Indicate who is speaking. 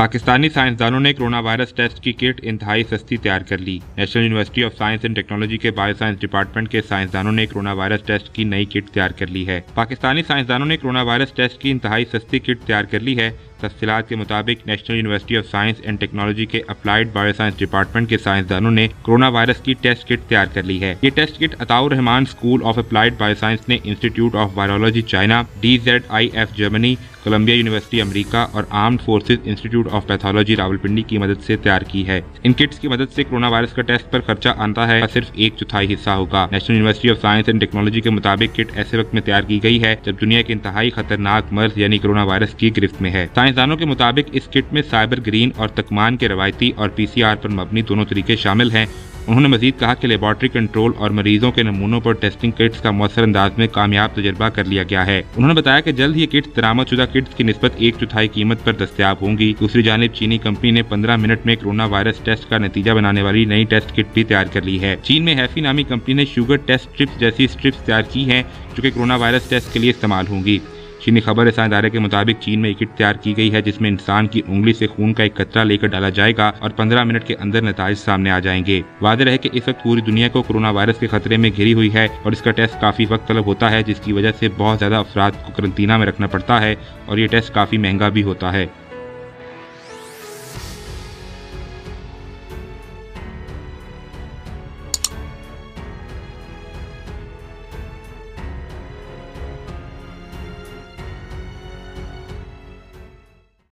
Speaker 1: پاکستانی سائنسدانوں نے corona virus test کی کٹ انتہائی سستی تیار کر لی۔ National university of science and technology کے بایو سائنس ڈپارٹمنٹ کے سائنسدانوں نے کرونا وائرس ٹیسٹ کی نئی کٹ تیار کر لی ہے۔ پاکستانی سائنسدانوں نے کرونا وائرس ٹیسٹ کی انتہائی سستی کٹ تیار کر لی ہے۔ تفصیلات کے مطابق national university of science and technology کے اپلائیڈ بایو سائنس ڈپارٹمنٹ کے سائنسدانوں نے کرونا وائرس کی ٹیسٹ کٹ تیار کر لی ہے۔ یہ test kit Ata ur Rahman school of applied bio science نے institute of virology China, D Z I F Germany Columbia university امریکہ اور armed forces institute of pathology Rawalpindi کی مدد سے تیار کی ہے۔ ان کٹس کی مدد سے کرونا وائرس کا ٹیسٹ پر خرچہ آتا ہے۔ صرف ایک چوتھائی حصہ ہوگا۔ National university of science and technology کے مطابق کٹ ایسے وقت میں تیار کی گئی ہے جب دنیا کے انتہائی خطرناک مرض یعنی کرونا وائرس کی گرفت میں ہے۔ سائنسدانوں کے مطابق اس کٹ میں سائبر گرین اور تکمان کے روایتی اور پی سی آر پر مبنی دونوں طریقے شامل ہیں۔ انہوں نے مزید کہا کہ لیبارٹری کنٹرول اور مریضوں کے نمونوں پر ٹیسٹنگ کٹس کا مؤثر انداز میں کامیاب تجربہ کر لیا گیا ہے۔ انہوں نے بتایا کہ جلد ہی کٹس درامد شدہ کٹس کی نسبت ایک چوتھائی قیمت پر دستیاب ہوں گی۔ دوسری جانب، چینی کمپنی نے پندرہ منٹ میں کرونا وائرس ٹیسٹ کا نتیجہ بنانے والی نئی ٹیسٹ کٹ بھی تیار کر لی ہے۔ چین میں ہیفی نامی کمپنی نے شوگر ٹیسٹ اسٹرپس جیسی اسٹرپس تیار کی ہیں جو کہ کرونا وائرس ٹیسٹ کے لیے استعمال ہوں گی۔ چینی خبر رساں ادارے کے مطابق چین میں ایک کٹ تیار کی گئی ہے، جس میں انسان کی انگلی سے خون کا ایک قطرہ لے کر ڈالا جائے گا اور پندرہ منٹ کے اندر نتائج سامنے آ جائیں گے۔ واضح رہے کہ اس وقت پوری دنیا کو کرونا وائرس کے خطرے میں گھری ہوئی ہے اور اس کا ٹیسٹ کافی وقت طلب ہوتا ہے، جس کی وجہ سے بہت زیادہ افراد کو کرنطینہ میں رکھنا پڑتا ہے اور یہ ٹیسٹ کافی مہنگا بھی ہوتا ہے۔